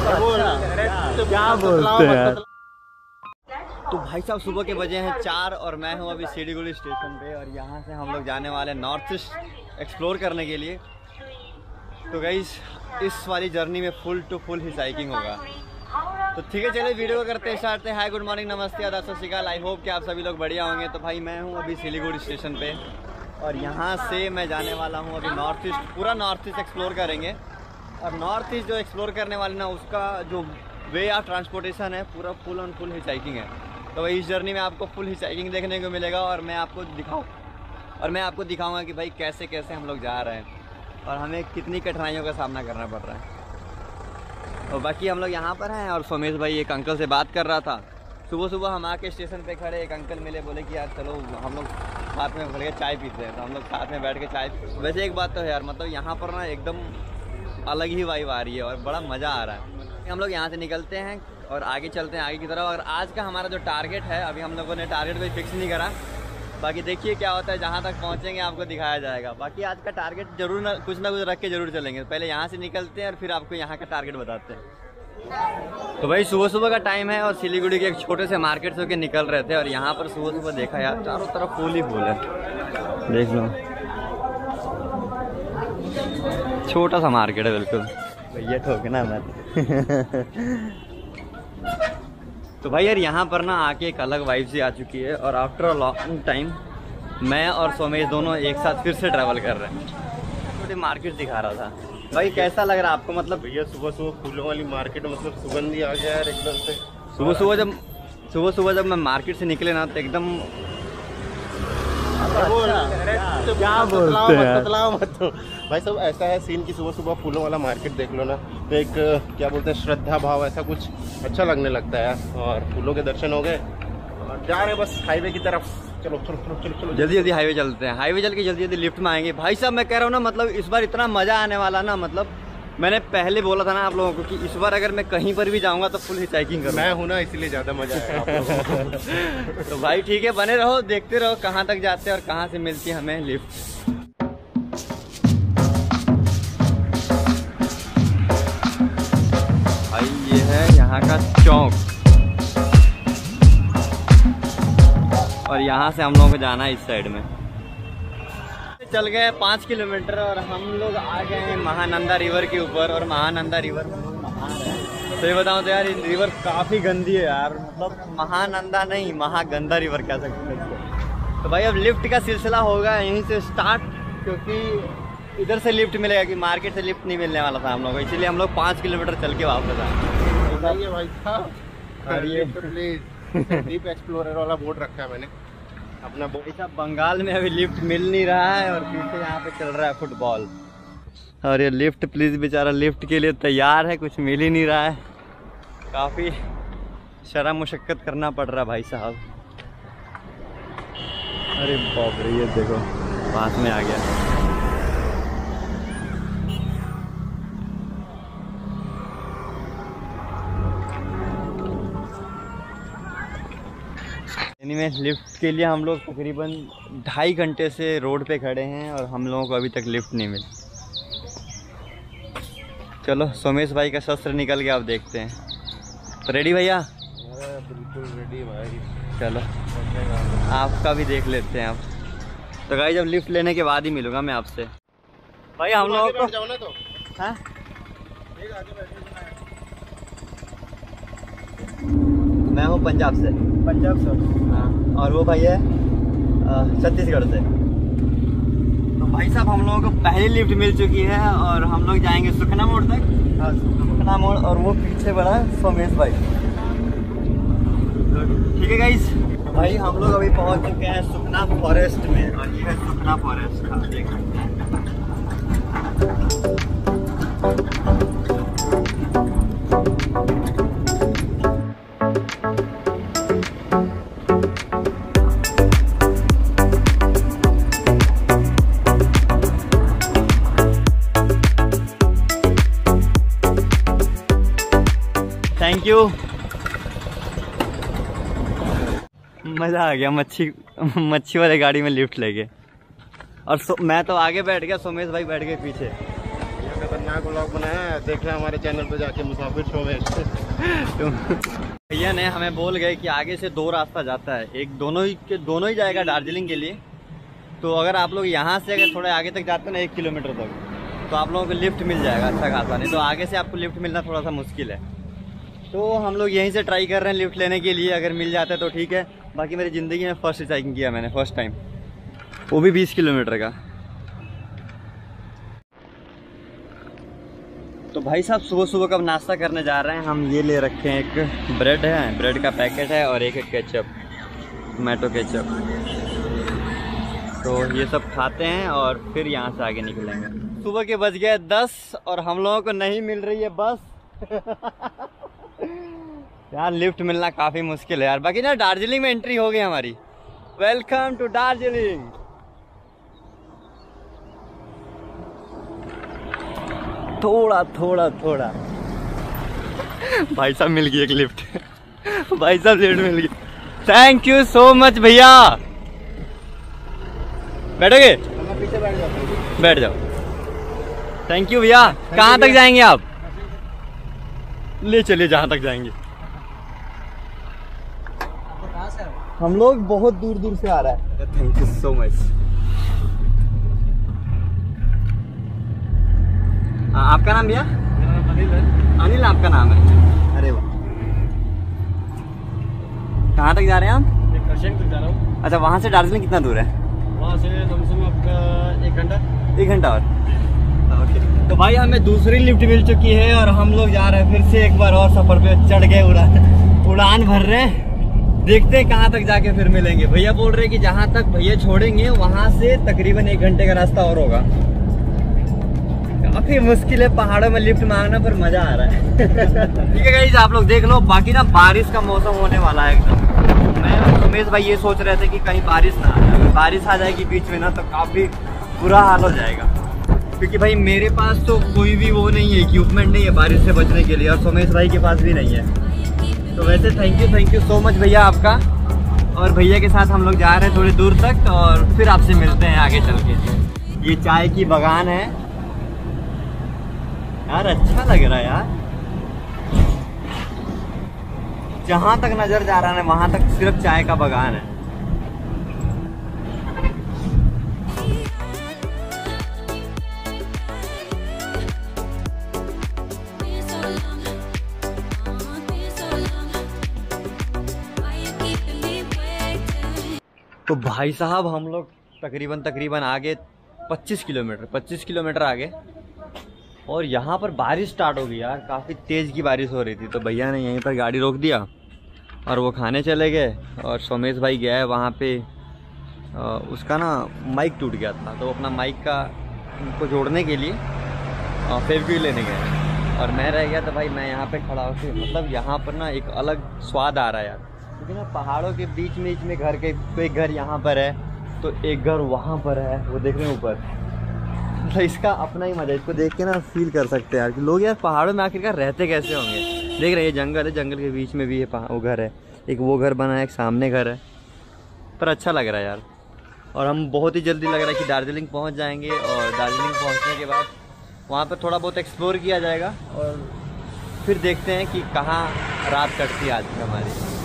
क्या बोलते हैं तो भाई साहब, सुबह के बजे हैं चार और मैं हूँ अभी सिलीगुड़ी स्टेशन पे और यहाँ से हम लोग जाने वाले हैं नॉर्थ ईस्ट एक्सप्लोर करने के लिए। तो गाइस इस वाली जर्नी में फुल टू फुल ही साइकिंग होगा। तो ठीक है, चलिए वीडियो करते स्टार्ट हैं। हाय, गुड मॉर्निंग, नमस्ते, आदाब सत श्रीकाल। आई होप कि आप सभी लोग बढ़िया होंगे। तो भाई, मैं हूँ अभी सिलीगुड़ी स्टेशन पे और यहाँ से मैं जाने वाला हूँ अभी नॉर्थ ईस्ट, पूरा नॉर्थ ईस्ट एक्सप्लोर करेंगे। और नॉर्थ ईस्ट जो एक्सप्लोर करने वाले ना, उसका जो वे ऑफ़ ट्रांसपोर्टेशन है, पूरा फुल ऑन फुल हिचाइकिंग है। तो इस जर्नी में आपको फुल हिचाइकिंग देखने को मिलेगा और मैं आपको दिखाऊँ। और मैं आपको दिखाऊँगा कि भाई कैसे कैसे हम लोग जा रहे हैं। और हमें कितनी कठिनाइयों का सामना करना पड़ रहा है। और बाकी हम लोग यहाँ पर हैं और सोमेश भाई एक अंकल से बात कर रहा था। सुबह सुबह हम आके स्टेशन पे खड़े, एक अंकल मिले, बोले कि यार चलो, हम लोग साथ में खड़े के चाय पीते हैं। तो हम लोग साथ में बैठ के चाय वैसे एक बात तो है यार मतलब यहाँ पर ना एकदम अलग ही वाइब आ रही है और बड़ा मज़ा आ रहा है। हम लोग यहाँ से निकलते हैं और आगे चलते हैं आगे की तरफ़। और आज का हमारा जो टारगेट है, अभी हम लोगों ने टारगेट कोई फिक्स नहीं करा। बाकी देखिए क्या होता है, जहाँ तक पहुँचेंगे आपको दिखाया जाएगा। बाकी आज का टारगेट ज़रूर ना, कुछ ना कुछ रख के ज़रूर चलेंगे। पहले यहाँ से निकलते हैं और फिर आपको यहाँ का टारगेट बताते हैं। तो भाई सुबह सुबह का टाइम है और सिलीगुड़ी के एक छोटे से मार्केट से होकर निकल रहे थे और यहाँ पर सुबह सुबह देखा यार, चारों तरफ़ फूल ही फूल है। देख लो। छोटा सा मार्केट है बिल्कुल। भैया ठोकना मत। तो भाई यार यहाँ पर ना आके एक अलग वाइब सी आ चुकी है और आफ्टर अ लॉन्ग टाइम मैं और सोमेश दोनों एक साथ फिर से ट्रैवल कर रहे हैं। छोटी मार्केट दिखा रहा था। भाई कैसा लग रहा है आपको? मतलब भैया सुबह सुबह फूलों वाली मार्केट मतलब सुगंधी आ गया यार एकदम से। सुबह सुबह जब सुबह सुबह जब मैं मार्केट से निकले ना तो एकदम क्या बोलते हैं? बतलाओ मत भाई सब ऐसा है सीन की सुबह सुबह फूलों वाला मार्केट देख लो ना तो एक क्या बोलते हैं श्रद्धा भाव ऐसा कुछ अच्छा लगने लगता है। और फूलों के दर्शन हो गए। और जा रहे बस हाईवे की तरफ़। चलो चलो चलो चलो चलो। जल्दी जल्दी हाईवे चलते हैं। हाईवे चल के जल्दी जल्दी लिफ्ट में आएँगे। भाई साहब मैं कह रहा हूँ ना मतलब इस बार इतना मज़ा आने वाला ना मतलब मैंने पहले बोला था ना आप लोगों को कि इस बार अगर मैं कहीं पर भी जाऊँगा तो फुल हिचाइकिंग करूँ मैं हूँ ना इसलिए ज़्यादा मज़ा आया तो भाई ठीक है बने रहो देखते रहो कहाँ तक जाते हैं और कहाँ से मिलती है हमें लिफ्ट भाई ये है यहाँ का चौक। और यहाँ से हम लोगों को जाना है इस साइड में। चल गए पाँच किलोमीटर और हम लोग आ गए हैं महानंदा रिवर के ऊपर और महानंदा रिवर में लोग नहा रहे हैं। तो ये बताऊँ तो यार ये रिवर काफ़ी गंदी है यार मतलब महानंदा नहीं महागंदा रिवर कह सकते हैं तो भाई अब लिफ्ट का सिलसिला होगा यहीं से स्टार्ट क्योंकि इधर से लिफ्ट मिलेगा कि मार्केट से लिफ्ट नहीं मिलने वाला था हम लोग को इसीलिए हम लोग पाँच किलोमीटर चल के वापस आए। भाई साहब। और ये- डीप एक्सप्लोरर वाला बोर्ड रखा है मैंने। अपना भाई साहब, बंगाल में अभी लिफ्ट मिल नहीं रहा है और पीछे यहाँ पे चल रहा है फुटबॉल और ये लिफ्ट प्लीज़ बेचारा लिफ्ट के लिए तैयार है, कुछ मिल ही नहीं रहा है। काफ़ी शर्म मुशक्क़त करना पड़ रहा भाई साहब। अरे बाप रे, ये देखो, पास में आ गया। एनीवे लिफ्ट के लिए हम लोग तकरीबन ढाई घंटे से रोड पे खड़े हैं और हम लोगों को अभी तक लिफ्ट नहीं मिली। चलो सोमेश भाई का शस्त्र निकल गया आप देखते हैं। तो रेडी भैया? बिल्कुल रेडी भाई चलो आपका भी देख लेते हैं आप। तो भाई जब लिफ्ट लेने के बाद ही मिलूँगा मैं आपसे। भाई हम लोगों को तो? हाँ? मैं हूँ पंजाब से। पंजाब से। हाँ, और वो भाई है छत्तीसगढ़ से। तो भाई साहब हम लोगों को पहली लिफ्ट मिल चुकी है और हम लोग जाएँगे सुखना मोड़ तक। हाँ सुखना मोड़। और वो पीछे बड़ा है सोमेश भाई। ठीक है गाइस भाई हम लोग अभी पहुँच चुके हैं सुखना फॉरेस्ट में। और ये है सुखना फॉरेस्ट हाँ देख। सकते हैं। यू मज़ा आ गया मच्छी मच्छी वाले गाड़ी में लिफ्ट लेके। और सो, मैं तो आगे बैठ गया सोमेश भाई बैठ गए पीछे। यहाँ ब्लॉग बनाया है देख रहे हमारे चैनल पे जाके मुसाफिर शो में तुम भैया ने हमें बोल गए कि आगे से दो रास्ता जाता है एक दोनों ही के दोनों ही जाएगा दार्जिलिंग के लिए। तो अगर आप लोग यहाँ से अगर थोड़े आगे तक जाते हैं ना एक किलोमीटर तक तो आप लोगों को लिफ्ट मिल जाएगा अच्छा खासा। नहीं तो आगे से आपको लिफ्ट मिलना थोड़ा सा मुश्किल है। तो हम लोग यहीं से ट्राई कर रहे हैं लिफ्ट लेने के लिए। अगर मिल जाता है तो ठीक है। बाकी मेरी ज़िंदगी में फ़र्स्ट साइकिंग किया मैंने फ़र्स्ट टाइम वो भी बीस किलोमीटर का। तो भाई साहब सुबह सुबह कब नाश्ता करने जा रहे हैं? हम ये ले रखे हैं एक ब्रेड है ब्रेड का पैकेट है और एक केचप टोमेटो केचप तो ये सब खाते हैं और फिर यहाँ से आगे निकलेंगे। सुबह के बज गए दस और हम लोगों को नहीं मिल रही है बस। यार लिफ्ट मिलना काफ़ी मुश्किल है यार। बाकी ना दार्जिलिंग में एंट्री हो गई हमारी। वेलकम टू दार्जिलिंग थोड़ा थोड़ा थोड़ा। भाई साहब मिल गई एक लिफ्ट। भाई साहब लिफ्ट मिल गई। थैंक यू सो मच भैया। बैठोगे? बैठ बैठ जाओ। थैंक यू भैया। कहाँ तक जाएँगे आप? ले चलिए जहाँ तक जाएँगे। हम लोग बहुत दूर दूर से आ रहा है। थैंक यू सो मच आपका नाम भैया? अनिल अनिल आपका नाम है। अरे वाह। कहाँ तक जा रहे हैं आप? तक जा रहा हूँ। अच्छा वहाँ से दार्जिलिंग कितना दूर है? वहाँ से कम से कम आपका एक घंटा। एक घंटा और। तो भाई हमें दूसरी लिफ्ट मिल चुकी है और हम लोग जा रहे हैं फिर से एक बार और सफ़र पे। चढ़ गए उड़ान उड़ान भर रहे देखते हैं कहाँ तक जाके फिर मिलेंगे। भैया बोल रहे हैं कि जहाँ तक भैया छोड़ेंगे, वहाँ से तकरीबन एक घंटे का रास्ता और होगा। काफ़ी मुश्किल है पहाड़ों में लिफ्ट मांगना, पर मज़ा आ रहा है। ठीक है गाइस आप लोग देख लो, बाकी ना बारिश का मौसम होने वाला है एकदम। मैं उमेश भाई ये सोच रहे थे कि कहीं बारिश ना आ जाए। बारिश आ जाएगी बीच में ना तो काफ़ी बुरा हाल हो जाएगा। क्योंकि भाई मेरे पास तो कोई भी वो नहीं है इक्विपमेंट नहीं है बारिश से बचने के लिए और सोमेश भाई के पास भी नहीं है। तो वैसे thank you thank you so much भैया आपका। और भैया के साथ हम लोग जा रहे हैं थोड़ी दूर तक और फिर आपसे मिलते हैं आगे चल के। ये चाय की बागान है। यार अच्छा लग रहा है यार। जहाँ तक नज़र जा रहा है, वहाँ तक सिर्फ़ चाय का बागान है। तो भाई साहब हम लोग तकरीबन तकरीबन आगे 25 किलोमीटर 25 किलोमीटर आगे। और यहाँ पर बारिश स्टार्ट हो गई यार काफ़ी तेज़ की बारिश हो रही थी। तो भैया ने यहीं पर गाड़ी रोक दिया और वो खाने चले गए और सोमेश भाई गया है वहाँ पे। अ, उसका ना माइक टूट गया था तो अपना माइक का उनको जोड़ने के लिए फेविक्विक लेने गए। और मैं रह गया तो भाई मैं यहाँ पे खड़ा होकर मतलब यहाँ पर ना एक अलग स्वाद आ रहा है यार। क्योंकि ना पहाड़ों के बीच में बीच में घर के तो एक घर यहाँ पर है तो एक घर वहाँ पर है, वो देख रहे हैं ऊपर। मतलब इसका अपना ही मज़ा इसको देख के ना फील कर सकते हैं यार कि लोग यार पहाड़ों में आखिरकार रहते कैसे होंगे? देख रहे हैं, ये जंगल है, जंगल के बीच में भी है वो घर है। एक वो घर बना है, एक सामने घर है। पर अच्छा लग रहा है यार। और हम बहुत ही जल्दी लग रहा है कि दार्जिलिंग पहुँच जाएँगे और दार्जिलिंग पहुँचने के बाद वहाँ पर थोड़ा बहुत एक्सप्लोर किया जाएगा और फिर देखते हैं कि कहाँ रात कटती है आज हमारी।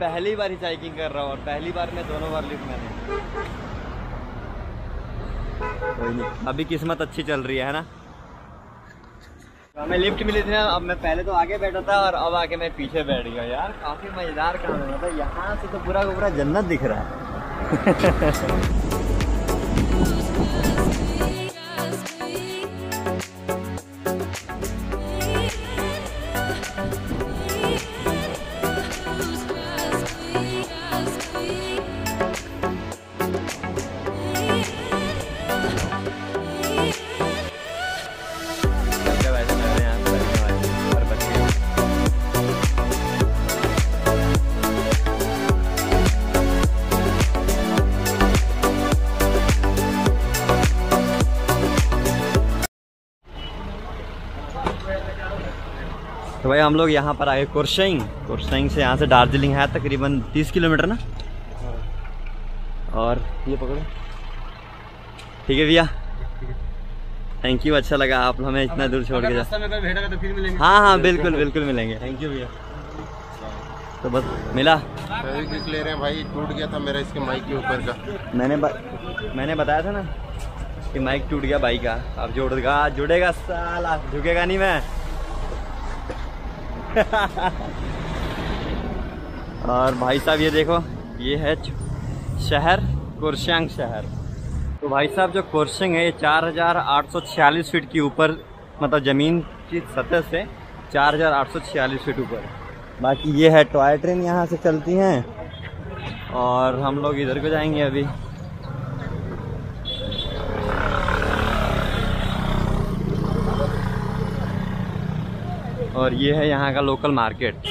पहली बार हिचाइकिंग कर रहा हूँ और पहली बार में दोनों बार लिफ्ट मैंने कोई नहीं। अभी किस्मत अच्छी चल रही है ना? हमें लिफ्ट मिली थी ना, अब मैं पहले तो आगे बैठा था और अब आके मैं पीछे बैठ गया। यार, काफ़ी मज़ेदार काम है मतलब यहाँ से तो पूरा का पूरा जन्नत दिख रहा है। तो भाई हम लोग यहाँ पर आए कुरसैंग कुरसैंग से यहाँ से दार्जिलिंग है तकरीबन 30 किलोमीटर ना? और ये पकड़ो। ठीक है भैया। थैंक यू अच्छा लगा आप हमें इतना दूर छोड़ के जा रास्ते में कभी भेटेगा तो फिर मिलेंगे। हाँ हाँ बिल्कुल बिल्कुल मिलेंगे। थैंक यू भैया। तो बस मिला। फेविक्विक ले रहे हैं भाई टूट गया था मेरा इसके माइक के ऊपर का। मैंने ब... मैंने बताया था ना कि माइक टूट गया बाइक का। अब जोड़ेगा जुड़ेगा साला झुकेगा नहीं मैं। और भाई साहब, ये देखो, ये है शहर कुर्सियांग शहर। तो भाई साहब, जो कुर्सिंग है, ये चार हज़ार आठ सौ छियालीस फीट के ऊपर मतलब ज़मीन की सतह से चार हज़ार आठ सौ छियालीस फीट ऊपर। बाकी ये है टॉय ट्रेन यहाँ से चलती हैं और हम लोग इधर को जाएँगे अभी। और ये है यहाँ का लोकल मार्केट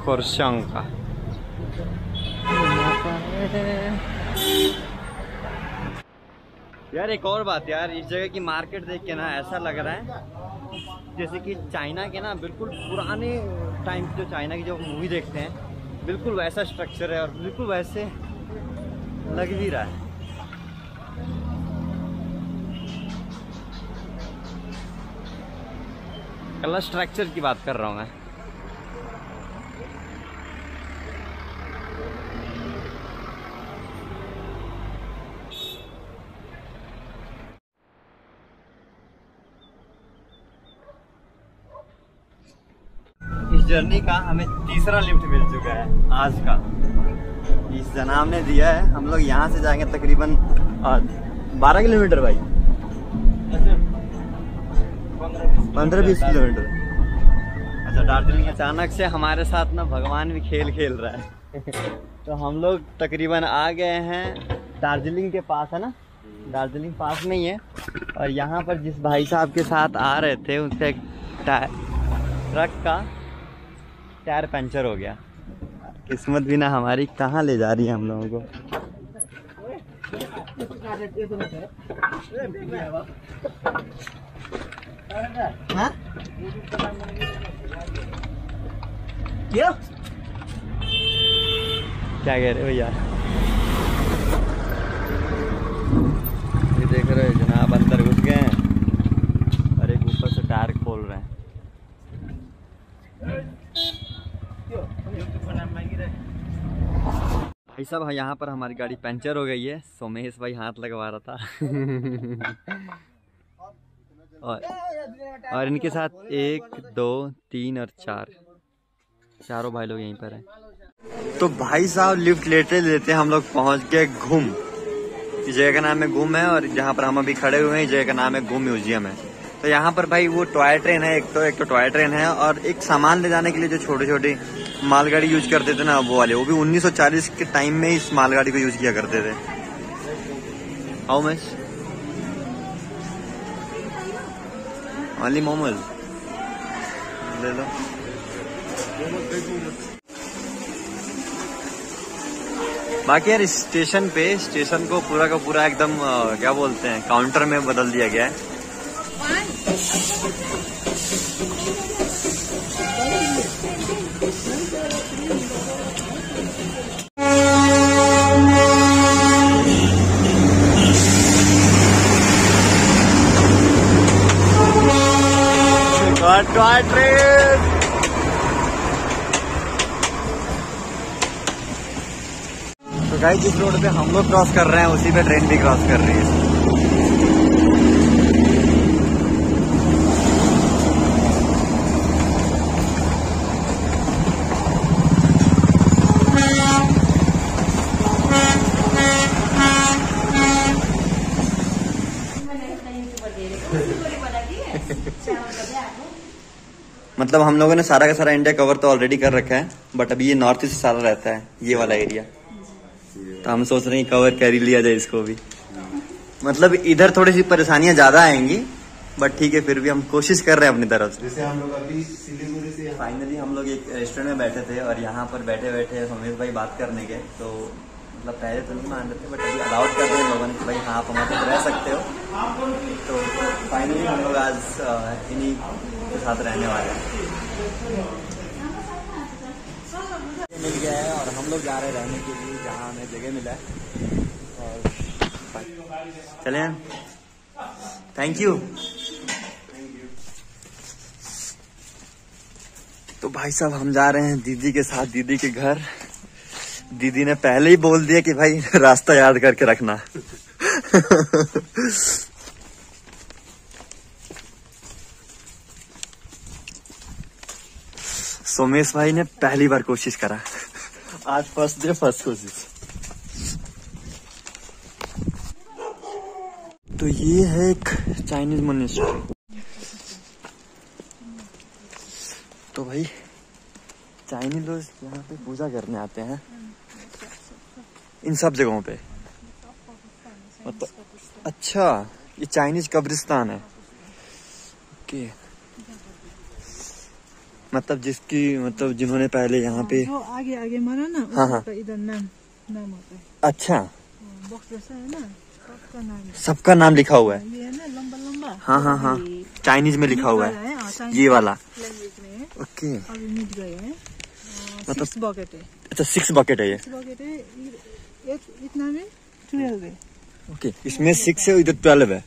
खुरशंग का। यार एक और बात यार, इस जगह की मार्केट देख के ना ऐसा लग रहा है, जैसे कि चाइना के ना बिल्कुल पुराने टाइम जो चाइना की जो मूवी देखते हैं, बिल्कुल वैसा स्ट्रक्चर है और बिल्कुल वैसे लग भी रहा है। कलर स्ट्रक्चर की बात कर रहा हूँ मैं। इस जर्नी का हमें तीसरा लिफ्ट मिल चुका है आज का। इस जनाब ने दिया है, हम लोग यहाँ से जाएँगे तकरीबन बारह किलोमीटर भाई। पंद्रह बीस किलोमीटर। अच्छा दार्जिलिंग अचानक से हमारे साथ ना भगवान भी खेल खेल रहा है। तो हम लोग तकरीबन आ गए हैं दार्जिलिंग के पास है ना? दार्जिलिंग पास में ही है। और यहाँ पर जिस भाई साहब के साथ आ रहे थे उनसे एक ट्रक का टायर पंचर हो गया। किस्मत भी ना हमारी कहाँ ले जा रही है हम लोगों को? हाँ? क्या क्या कह रहे भैया ये देख रहे हो, जनाब अंदर घुस गए हैं। और एक ऊपर से टायर खोल रहे हैं। भाई साहब, यहाँ पर हमारी गाड़ी पंचर हो गई है। सोमेश भाई हाथ लगवा रहा था। और और इनके साथ एक दो तीन और चार। चारों भाई लोग यहीं पर हैं। तो भाई साहब लिफ्ट लेते लेते हम लोग पहुँच गए घूम। इस जगह का नाम है घूम है और जहाँ पर हम अभी खड़े हुए हैं इस जगह का नाम है घूम म्यूज़ियम है। तो यहाँ पर भाई वो टॉय ट्रेन है एक तो एक तो टॉय ट्रेन है और एक सामान ले जाने के लिए जो छोटे छोटे मालगाड़ी यूज़ करते थे ना वो वाले वो भी 1940 के टाइम में इस मालगाड़ी को यूज़ किया करते थे। हाउ मच ओनली मोमोज ले लो बाकी यार स्टेशन पे स्टेशन को पूरा का पूरा एकदम क्या बोलते हैं काउंटर में बदल दिया गया है। गाइस जिस रोड पे हम लोग क्रॉस कर रहे हैं, उसी पे ट्रेन भी क्रॉस कर रही है। मतलब हम लोगों ने सारा का सारा इंडिया कवर तो ऑलरेडी कर रखा है बट अभी ये नॉर्थ ईस्ट सारा रहता है, ये वाला एरिया तो हम सोच रहे हैं कवर कर लिया जाए इसको भी। मतलब इधर थोड़ी सी परेशानियाँ ज़्यादा आएँगी बट ठीक है फिर भी हम कोशिश कर रहे हैं अपनी तरफ़ से। जैसे हम लोग अभी सिलीगुड़ी से फाइनली हम लोग एक रेस्टोरेंट में बैठे थे और यहाँ पर बैठे बैठे सोमेश भाई बात करने के तो मतलब पहले तो नहीं मान रहे थे बट अभी अलाउड कर रहे हैं लोगों ने कि भाई हाँ आप हमारे साथ रह सकते हो। तो फाइनली हम लोग आज इन्हीं के साथ रहने वाले हैं। मिल गया है और हम लोग जा रहे हैं रहने के लिए, जहाँ हमें जगह मिला है। और चले थैंक यू तो भाई साहब, हम जा रहे हैं दीदी के साथ, दीदी के घर। दीदी ने पहले ही बोल दिया कि भाई, रास्ता याद करके रखना। सोमेश भाई ने पहली बार कोशिश करा। आज फ़र्स्ट डे फ़र्स्ट कोशिश। तो ये है एक चाइनीज़ मोनिस्ट्री तो भाई चाइनीज़ लोग यहाँ पे पूजा करने आते हैं। इन सब जगहों पे। मतलब अच्छा ये चाइनीज़ कब्रिस्तान है। ओके। मतलब जिसकी मतलब जिन्होंने पहले यहाँ पे जो आगे आगे मारा ना हाँ, हाँ। इधर नाम नाम आता है। अच्छा। बॉक्स जैसा है ना सबका नाम। है सबका नाम लिखा हुआ है। ये है ना लंबा लंबा। हाँ हाँ हाँ। चाइनीज़ में लिखा हुआ है। ये वाला। है ओके। हैं। मतलब- सिक्स बकेट है। अच्छा सिक्स बकेट है ये। बकेट है इतना में ट्वेल्व है। ओके इसमें सिक्स है इधर ट्वेल्व है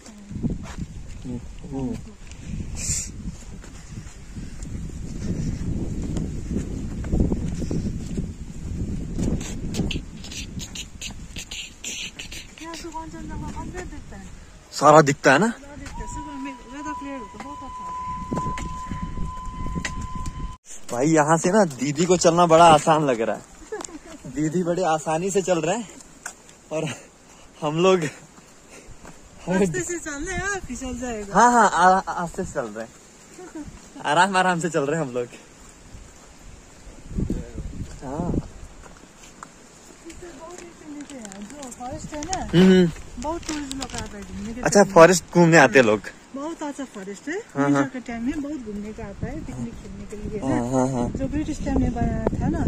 ओह। यहाँ से कंचनजंगा कंप्लीट दिखता है सारा दिखता है ना? है है है भाई यहाँ से ना दीदी को चलना बड़ा आसान लग रहा है। दीदी बड़े आसानी से चल रहे हैं और हम लोग रास्ते से चलने हैं फिसल जाएगा। हाँ हाँ आस्ते से चल रहे हैं। आराम आराम से चल रहे हैं हम लोग। हाँ इससे बहुत नीचे नीचे है जो फॉरेस्ट है ना? हम्म। बहुत टूरिस्ट लोग आता है अच्छा फॉरेस्ट घूमने आते हैं लोग। बहुत अच्छा फॉरेस्ट है। हाँ, हाँ। विंटर के टाइम में बहुत घूमने का आता है पिकनिक खेलने के लिए। हाँ हाँ हाँ। जो ब्रिटिश टाइम में बनाया था ना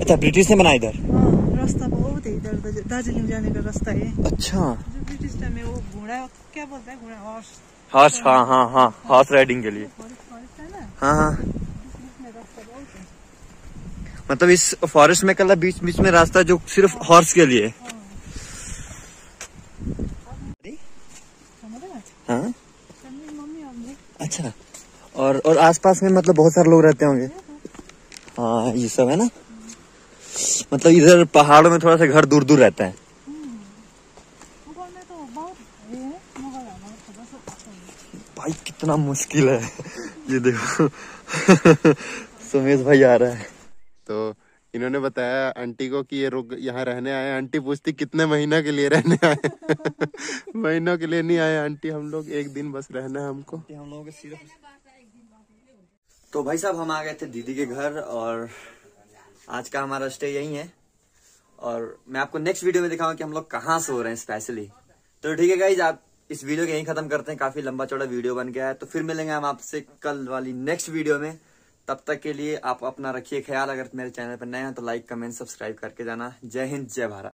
अच्छा ब्रिटिश ने बनाया इधर? हाँ, रास्ता बहुत है इधर दार्जिलिंग जाने का रास्ता है। अच्छा। जो ब्रिटिश टाइम में वो घोड़ा क्या बोलता है घोड़ा हॉर्स हॉर्स हाँ हाँ हाँ हॉर्स राइडिंग के लिए। है है मतलब इस फॉरेस्ट में कल बीच बीच में रास्ता जो सिर्फ़ हॉर्स के लिए है। समझ रहे हैं? हाँ मम्मी मम्मी हमने अच्छा। और और आसपास में मतलब बहुत सारे लोग रहते होंगे? हाँ ये सब है ना? मतलब इधर पहाड़ों में थोड़ा सा घर दूर दूर रहता है। भाई, कितना मुश्किल है। ये देखो। सुमेश भाई आ रहा है। इन्होंने बताया आंटी को कि ये रुक यहाँ रहने आए आंटी पूछती कितने महीना के लिए रहने आए महीनों के लिए नहीं आए आंटी हम लोग एक दिन बस रहना है हमको। हम लोगों के सिर्फ़ तो भाई साहब हम आ गए थे दीदी के घर और आज का हमारा स्टे यही है। और मैं आपको नेक्स्ट वीडियो में दिखाऊँगा कि हम लोग कहाँ सो रहे हैं स्पेशली तो ठीक है गाइज़ आप इस वीडियो को यहीं खत्म करते हैं। काफ़ी लंबा चौड़ा वीडियो बन गया है। तो फिर मिलेंगे हम आपसे कल वाली नेक्स्ट वीडियो में। तब तक के लिए आप अपना रखिए ख्याल। अगर मेरे चैनल पर नए हैं तो लाइक कमेंट सब्सक्राइब करके जाना। जय हिंद, जय भारत।